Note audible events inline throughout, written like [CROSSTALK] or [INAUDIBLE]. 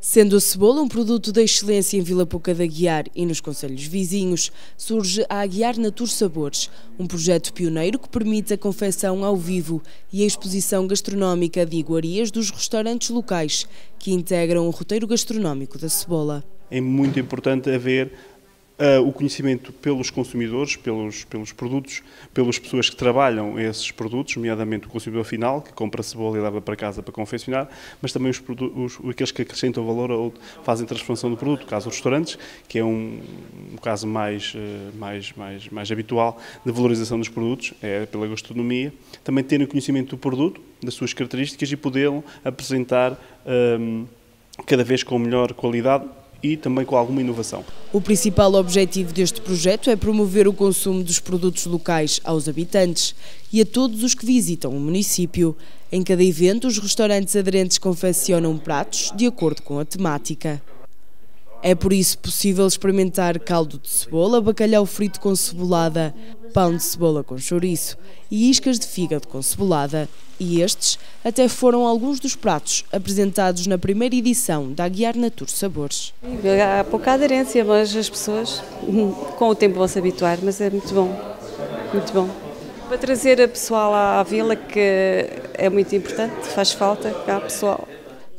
Sendo a cebola um produto da excelência em Vila Pouca da Guiar e nos conselhos vizinhos, surge a Aguiar Natur Sabores, um projeto pioneiro que permite a confecção ao vivo e a exposição gastronómica de iguarias dos restaurantes locais, que integram o roteiro gastronómico da cebola. É muito importante haver uh, o conhecimento pelos consumidores, pelos, pelos produtos, pelas pessoas que trabalham esses produtos, nomeadamente o consumidor final, que compra cebola e leva para casa para confeccionar, mas também os, os, aqueles que acrescentam valor ou fazem transformação do produto, caso os restaurantes, que é um, um caso mais, uh, mais, mais, mais habitual de valorização dos produtos, é pela gastronomia. Também terem conhecimento do produto, das suas características e poder apresentar um, cada vez com melhor qualidade e também com alguma inovação. O principal objetivo deste projeto é promover o consumo dos produtos locais aos habitantes e a todos os que visitam o município. Em cada evento, os restaurantes aderentes confeccionam pratos de acordo com a temática. É por isso possível experimentar caldo de cebola, bacalhau frito com cebolada, pão de cebola com chouriço e iscas de fígado com cebolada. E estes até foram alguns dos pratos apresentados na primeira edição da Aguiar Natur Sabores. Há pouca aderência, mas as pessoas [LAUGHS] com o tempo vão se habituar, mas é muito bom, muito bom. Para trazer a pessoal à vila, que é muito importante, faz falta cá pessoal.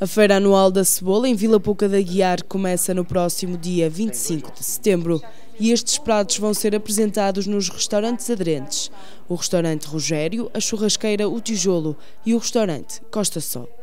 A Feira Anual da Cebola em Vila Pouca da Guiar começa no próximo dia 25 de setembro e estes pratos vão ser apresentados nos restaurantes aderentes: o restaurante Rogério, a churrasqueira O Tijolo e o restaurante Costa Sol.